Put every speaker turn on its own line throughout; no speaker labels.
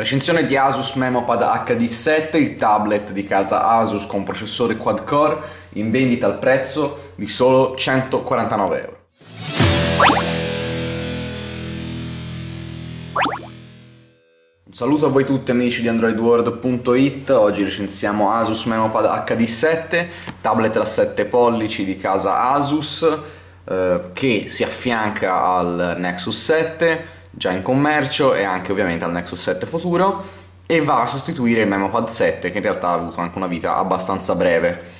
Recensione di Asus Memopad HD7, il tablet di casa Asus con processore quad-core in vendita al prezzo di solo 149 euro. Un saluto a voi tutti amici di AndroidWorld.it, oggi recensiamo Asus Memopad HD7, tablet da 7 pollici di casa Asus eh, che si affianca al Nexus 7 già in commercio e anche ovviamente al Nexus 7 futuro e va a sostituire il MemoPad 7 che in realtà ha avuto anche una vita abbastanza breve.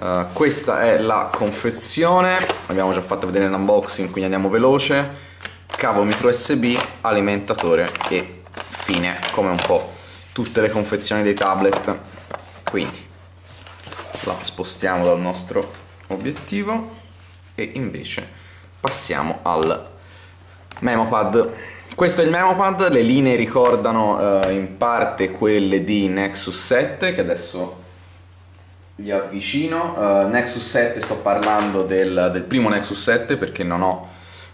Uh, questa è la confezione, abbiamo già fatto vedere l'unboxing quindi andiamo veloce, cavo micro USB, alimentatore e fine come un po' tutte le confezioni dei tablet. Quindi la spostiamo dal nostro obiettivo e invece passiamo al Memopad. Questo è il Memopad, le linee ricordano uh, in parte quelle di Nexus 7 che adesso vi avvicino. Uh, Nexus 7 sto parlando del, del, primo Nexus 7 perché non ho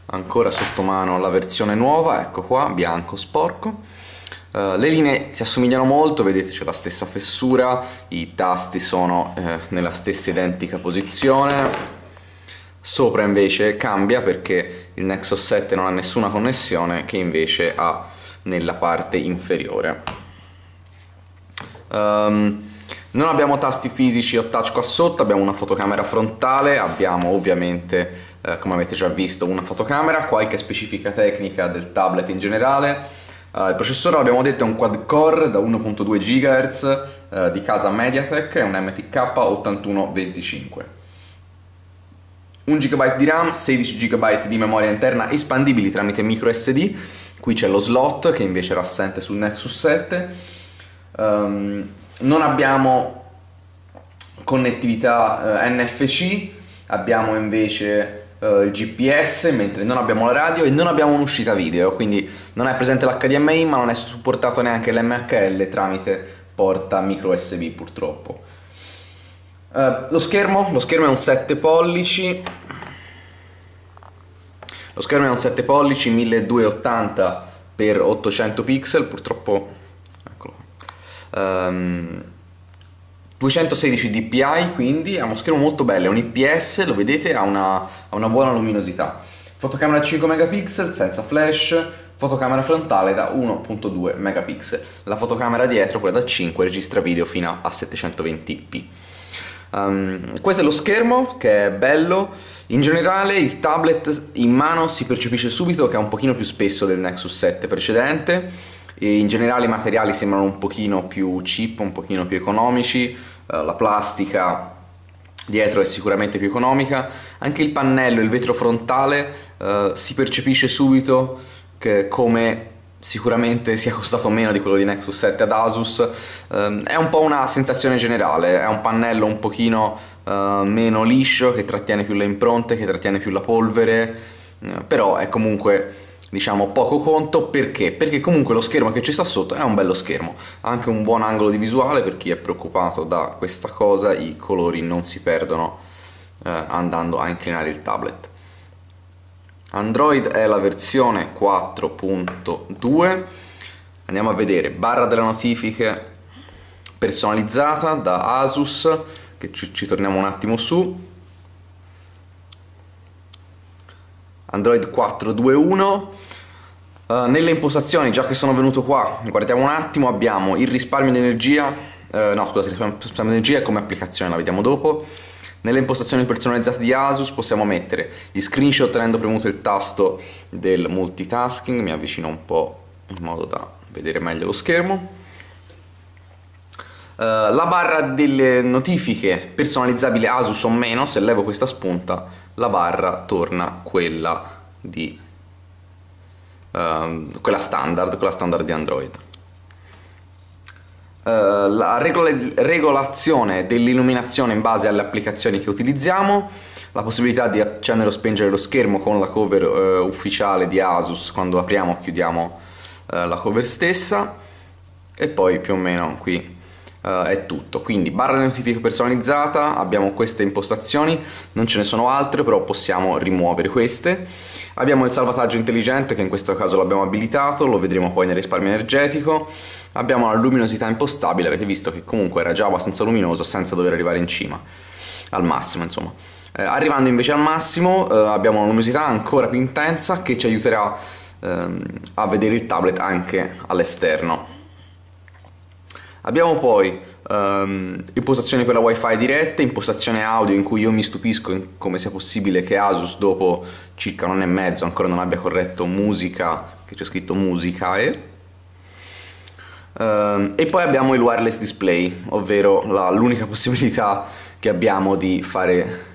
ancora sotto mano la versione nuova, ecco qua, bianco sporco. Uh, le linee si assomigliano molto, vedete c'è la stessa fessura, i tasti sono nella stessa identica posizione, Sopra invece cambia perché il Nexus 7 non ha nessuna connessione che invece ha nella parte inferiore. Um, non abbiamo tasti fisici o touch qua sotto, abbiamo una fotocamera frontale, abbiamo ovviamente, eh, come avete già visto, una fotocamera, qualche specifica tecnica del tablet in generale. Uh, il processore, l'abbiamo detto, è un quad core da 1.2 GHz uh, di casa Mediatek, è un MTK 8125. 1 GB di RAM, 16 GB di memoria interna espandibili tramite micro SD, qui c'è lo slot che invece era assente sul Nexus 7, um, ehm, non abbiamo connettività eh, NFC, abbiamo invece uh, il GPS, mentre non abbiamo la radio e non abbiamo un'uscita video, quindi non è presente l'HDMI ma non è supportato neanche l'MHL tramite porta micro USB purtroppo. Uh, lo schermo, lo schermo è un 7 pollici, lo schermo è un 7 pollici 1280 x 800 pixel, purtroppo eccolo. Um, 216 dpi quindi è uno schermo molto bello, è un IPS, lo vedete, ha una, ha una buona luminosità. Fotocamera 5 megapixel senza flash, fotocamera frontale da 1.2 megapixel. La fotocamera dietro, quella da 5, registra video fino a 720p. Um, questo è lo schermo che è bello, in generale il tablet in mano si percepisce subito che è un pochino più spesso del Nexus 7 precedente. E in generale i materiali sembrano un pochino più cheap, un pochino più economici, uh, la plastica dietro è sicuramente più economica, anche il pannello, il vetro frontale uh, si percepisce subito che come sicuramente sia costato meno di quello di Nexus 7 ad Asus. Um, è un po' una sensazione generale è un pannello un pochino uh, meno liscio che trattiene più le impronte che trattiene più la polvere uh, però è comunque diciamo poco conto. Perché? perché comunque lo schermo che ci sta sotto è un bello schermo ha anche un buon angolo di visuale per chi è preoccupato da questa cosa i colori non si perdono uh, andando a inclinare il tablet Android è la versione 4.2 andiamo a vedere. Barra delle notifiche personalizzata da Asus che ci, ci torniamo un attimo su. Android 4.2.1 uh, nelle impostazioni già che sono venuto qua guardiamo un attimo abbiamo il risparmio di energia uh, no scusate il risparmio di energia come applicazione la vediamo dopo nelle impostazioni personalizzate di Asus possiamo mettere gli screenshot tenendo premuto il tasto del multitasking, mi avvicino un po' in modo da vedere meglio lo schermo. Uh, la barra delle notifiche personalizzabile Asus o meno, se levo questa spunta, la barra torna quella di uh, quella standard, quella standard di Android. Uh, la regola regolazione dell'illuminazione in base alle applicazioni che utilizziamo, la possibilità di accendere o spengere lo schermo con la cover uh, ufficiale di Asus quando apriamo o chiudiamo uh, la cover stessa. E poi più o meno qui uh, è tutto. Quindi barra notifiche personalizzata, abbiamo queste impostazioni, non ce ne sono altre, però possiamo rimuovere queste. Abbiamo il salvataggio intelligente che in questo caso l'abbiamo abilitato, lo vedremo poi nel risparmio energetico. Abbiamo la luminosità impostabile, avete visto che comunque era già abbastanza luminoso senza dover arrivare in cima, al massimo insomma. Eh, arrivando invece al massimo eh, abbiamo una luminosità ancora più intensa che ci aiuterà ehm, a vedere il tablet anche all'esterno. Abbiamo poi ehm, impostazioni per la wifi dirette, impostazione audio in cui io mi stupisco come sia possibile che Asus dopo circa un anno e mezzo ancora non abbia corretto musica, che c'è scritto musica e... Um, e poi abbiamo il wireless display, ovvero l'unica possibilità che abbiamo di fare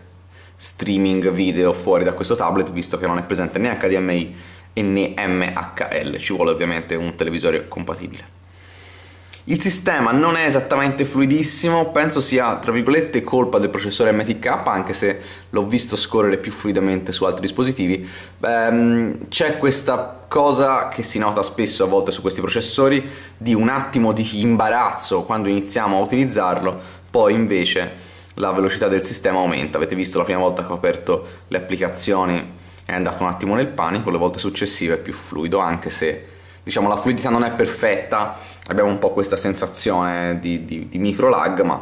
streaming video fuori da questo tablet, visto che non è presente né HDMI né MHL, ci vuole ovviamente un televisore compatibile. Il sistema non è esattamente fluidissimo, penso sia tra virgolette colpa del processore MTK, anche se l'ho visto scorrere più fluidamente su altri dispositivi. Beh, c'è questa cosa che si nota spesso a volte su questi processori di un attimo di imbarazzo quando iniziamo a utilizzarlo, poi invece la velocità del sistema aumenta. Avete visto la prima volta che ho aperto le applicazioni è andato un attimo nel panico, le volte successive è più fluido, anche se diciamo la fluidità non è perfetta abbiamo un po' questa sensazione di, di, di micro lag, ma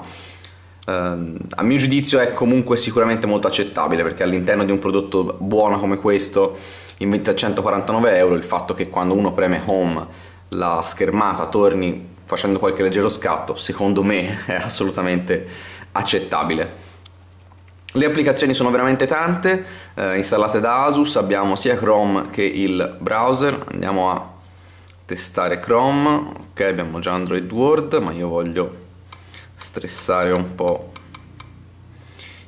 ehm, a mio giudizio è comunque sicuramente molto accettabile perché all'interno di un prodotto buono come questo, in 20 a 149 euro, il fatto che quando uno preme home la schermata torni facendo qualche leggero scatto, secondo me è assolutamente accettabile. Le applicazioni sono veramente tante, eh, installate da Asus, abbiamo sia Chrome che il browser, andiamo a testare Chrome, ok abbiamo già Android World ma io voglio stressare un po'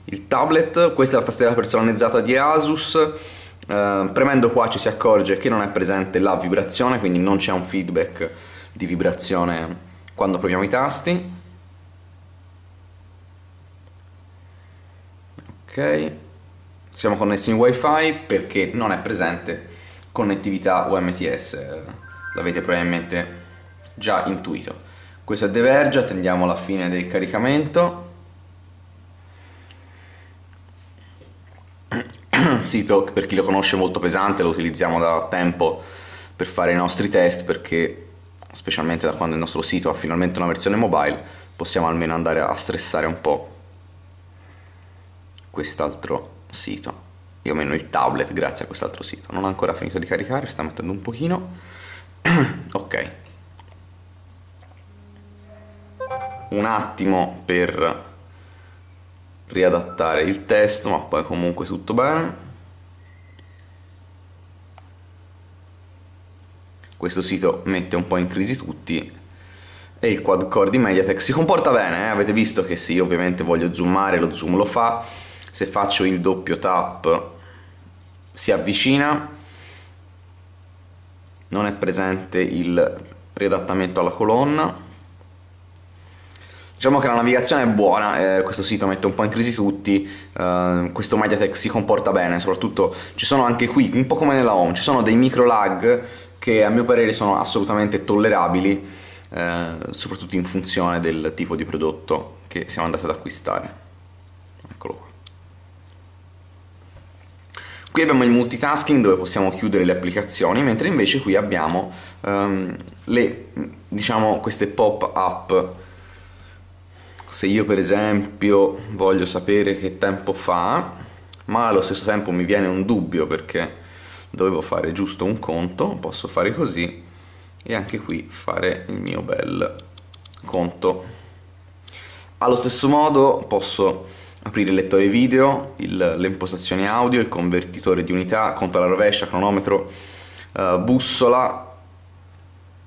il tablet, questa è la tastiera personalizzata di Asus, eh, premendo qua ci si accorge che non è presente la vibrazione quindi non c'è un feedback di vibrazione quando premiamo i tasti. Ok. Siamo connessi in wifi perché non è presente connettività UMTS l'avete probabilmente già intuito. Questo è The Verge, attendiamo la fine del caricamento. Sito per chi lo conosce molto pesante, lo utilizziamo da tempo per fare i nostri test perché specialmente da quando il nostro sito ha finalmente una versione mobile possiamo almeno andare a stressare un po' quest'altro sito io meno il tablet grazie a quest'altro sito non ha ancora finito di caricare sta mettendo un pochino ok. Un attimo per riadattare il testo ma poi comunque tutto bene. Questo sito mette un po' in crisi tutti e il quad core di Mediatek si comporta bene eh? avete visto che se io ovviamente voglio zoomare lo zoom lo fa. Se faccio il doppio tap si avvicina non è presente il riadattamento alla colonna Diciamo che la navigazione è buona, eh, questo sito mette un po' in crisi tutti, eh, questo Mediatek si comporta bene, soprattutto ci sono anche qui, un po' come nella home, ci sono dei micro lag che a mio parere sono assolutamente tollerabili, eh, soprattutto in funzione del tipo di prodotto che siamo andati ad acquistare. Eccolo qua. Qui abbiamo il multitasking dove possiamo chiudere le applicazioni, mentre invece qui abbiamo um, le, diciamo, queste pop-up. Se io per esempio voglio sapere che tempo fa, ma allo stesso tempo mi viene un dubbio perché dovevo fare giusto un conto, posso fare così e anche qui fare il mio bel conto. Allo stesso modo posso aprire il lettore video, il, le impostazioni audio, il convertitore di unità, conto alla rovescia, cronometro, uh, bussola,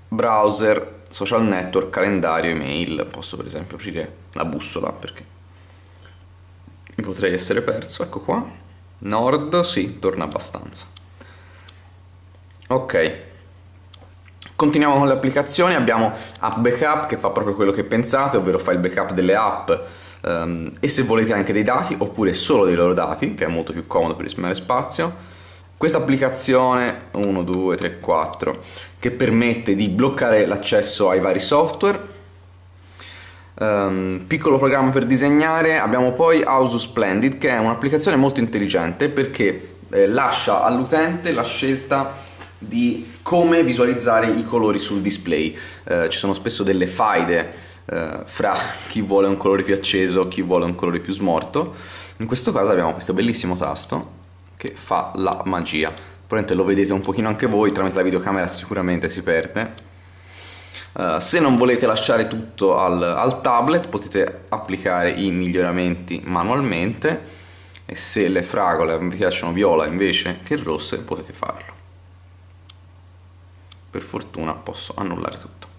browser, social network, calendario, email. Posso per esempio aprire la bussola perché mi potrei essere perso. Ecco qua. Nord, sì, torna abbastanza. Ok. Continuiamo con le applicazioni, abbiamo App Backup che fa proprio quello che pensate, ovvero fa il backup delle app um, e se volete anche dei dati oppure solo dei loro dati che è molto più comodo per risparmiare spazio questa applicazione 1 2 3 4 che permette di bloccare l'accesso ai vari software Um, piccolo programma per disegnare, abbiamo poi Ausu Splendid che è un'applicazione molto intelligente perché eh, lascia all'utente la scelta di come visualizzare i colori sul display. Eh, ci sono spesso delle faide eh, fra chi vuole un colore più acceso, chi vuole un colore più smorto. In questo caso abbiamo questo bellissimo tasto che fa la magia. Probabilmente lo vedete un pochino anche voi, tramite la videocamera sicuramente si perde. Uh, se non volete lasciare tutto al, al, tablet potete applicare i miglioramenti manualmente e se le fragole vi piacciono viola invece che rosse potete farlo per fortuna posso annullare tutto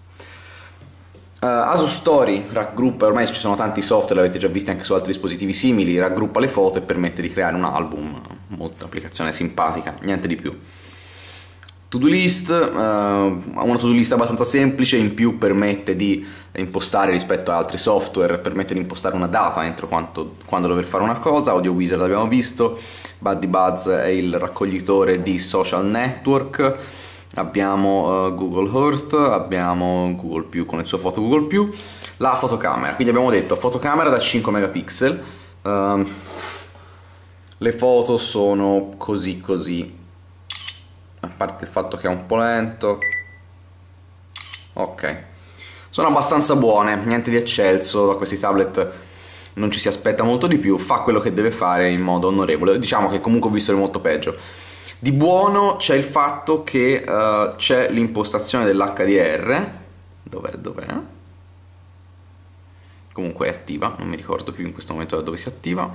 uh, Asus Story raggruppa, ormai ci sono tanti software, l'avete già visto anche su altri dispositivi simili, raggruppa le foto e permette di creare un album, molto applicazione simpatica, niente di più. To-do list, uh, una to-do list abbastanza semplice, in più permette di impostare rispetto a altri software, permette di impostare una data entro quanto, quando dover fare una cosa, Audio Wizard l'abbiamo visto, Buddy Buzz è il raccoglitore di social network, abbiamo uh, Google Earth, abbiamo Google con il suo foto Google la fotocamera, quindi abbiamo detto fotocamera da 5 megapixel, uh, le foto sono così così, a parte il fatto che è un po' lento, ok, sono abbastanza buone, niente di eccelso, da questi tablet non ci si aspetta molto di più, fa quello che deve fare in modo onorevole, diciamo che comunque ho visto di molto peggio. Di buono c'è il fatto che uh, c'è l'impostazione dell'HDR. Dov'è? Dov'è? Comunque è attiva, non mi ricordo più in questo momento da dove si attiva.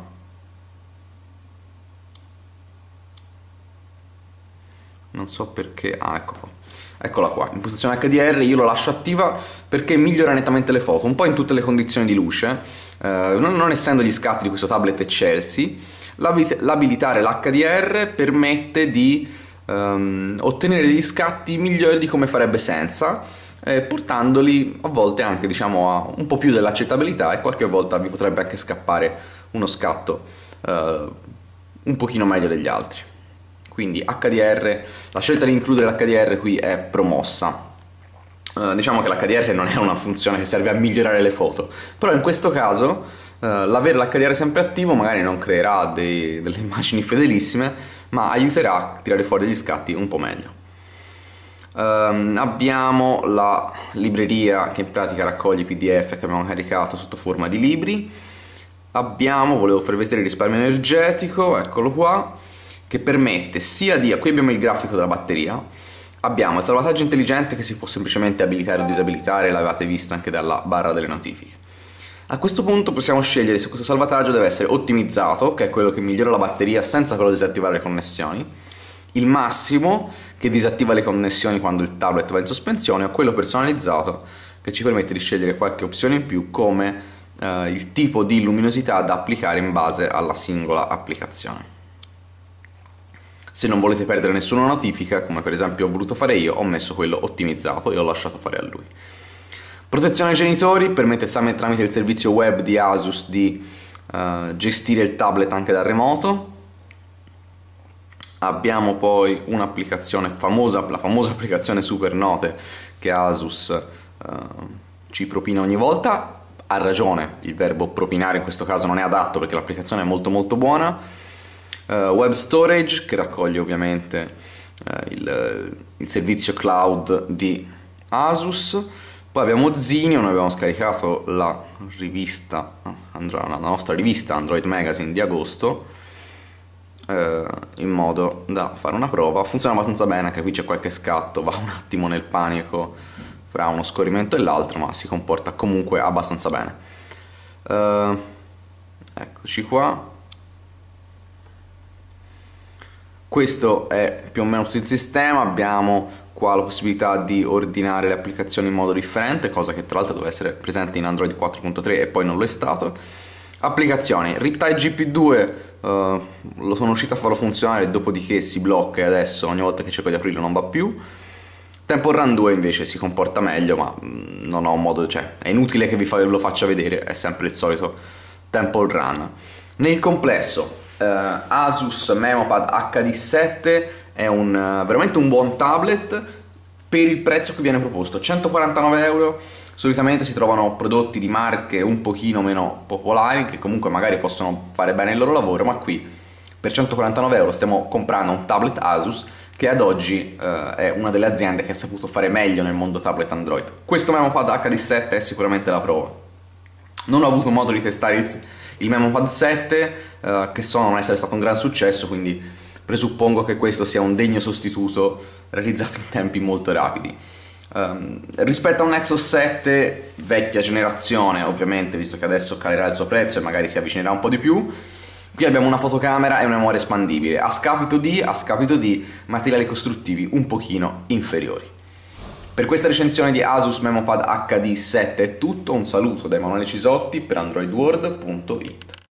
Non so perché... Ah, ecco qua. Eccola qua, impostazione HDR, io lo lascio attiva perché migliora nettamente le foto, un po' in tutte le condizioni di luce, eh, non, non essendo gli scatti di questo tablet eccelsi, l'abilitare l'HDR permette di um, ottenere degli scatti migliori di come farebbe senza, eh, portandoli a volte anche diciamo, a un po' più dell'accettabilità e qualche volta vi potrebbe anche scappare uno scatto uh, un pochino meglio degli altri. Quindi HDR, la scelta di includere l'HDR qui è promossa. Uh, diciamo che l'HDR non è una funzione che serve a migliorare le foto, però in questo caso l'avere l'HDR sempre attivo magari non creerà dei, delle immagini fedelissime, ma aiuterà a tirare fuori degli scatti un po' meglio. Um, abbiamo la libreria che in pratica raccoglie i PDF che abbiamo caricato sotto forma di libri. Abbiamo, volevo farvi vedere il risparmio energetico, eccolo qua, che permette sia di, qui abbiamo il grafico della batteria, abbiamo il salvataggio intelligente che si può semplicemente abilitare o disabilitare, l'avete visto anche dalla barra delle notifiche a questo punto possiamo scegliere se questo salvataggio deve essere ottimizzato, che è quello che migliora la batteria senza però disattivare le connessioni, il massimo, che disattiva le connessioni quando il tablet va in sospensione, o quello personalizzato, che ci permette di scegliere qualche opzione in più come eh, il tipo di luminosità da applicare in base alla singola applicazione. Se non volete perdere nessuna notifica, come per esempio ho voluto fare io, ho messo quello ottimizzato e ho lasciato fare a lui. Protezione ai genitori permette tramite il servizio web di Asus di uh, gestire il tablet anche da remoto. Abbiamo poi un'applicazione famosa, la famosa applicazione Supernote che Asus uh, ci propina ogni volta. Ha ragione, il verbo propinare in questo caso non è adatto perché l'applicazione è molto molto buona. Uh, web Storage che raccoglie ovviamente il, il servizio cloud di Asus poi abbiamo Zinio, noi abbiamo scaricato la rivista, la nostra rivista Android Magazine di agosto eh, in modo da fare una prova. Funziona abbastanza bene, anche qui c'è qualche scatto, va un attimo nel panico fra uno scorrimento e l'altro, ma si comporta comunque abbastanza bene. Eh, eccoci qua. Questo è più o meno tutto il sistema, abbiamo qua la possibilità di ordinare le applicazioni in modo differente, cosa che tra l'altro doveva essere presente in Android 4.3 e poi non lo è stato. Applicazioni, Riptide GP2 uh, eh, lo sono riuscito a farlo funzionare, dopodiché si blocca e adesso ogni volta che cerco di aprirlo non va più. Temple Run 2 invece si comporta meglio, ma mm, non ho modo, cioè è inutile che vi fa, lo faccia vedere, è sempre il solito Temple Run. Nel complesso, uh, Asus Memopad HD7 è un, eh, veramente un buon tablet per il prezzo che viene proposto, 149 euro Solitamente si trovano prodotti di marche un pochino meno popolari che comunque magari possono fare bene il loro lavoro, ma qui per 149 euro stiamo comprando un tablet Asus che ad oggi eh, è una delle aziende che ha saputo fare meglio nel mondo tablet Android. Questo MemoPad HD7 è sicuramente la prova. Non ho avuto modo di testare il, il MemoPad 7, eh, che so non essere stato un gran successo, quindi presuppongo che questo sia un degno sostituto realizzato in tempi molto rapidi. Um, rispetto a un Nexus 7 vecchia generazione ovviamente visto che adesso calerà il suo prezzo e magari si avvicinerà un po' di più qui abbiamo una fotocamera e una memoria espandibile a scapito di, a scapito di materiali costruttivi un pochino inferiori per questa recensione di Asus MemoPad HD 7 è tutto un saluto da Emanuele Cisotti per androidworld.it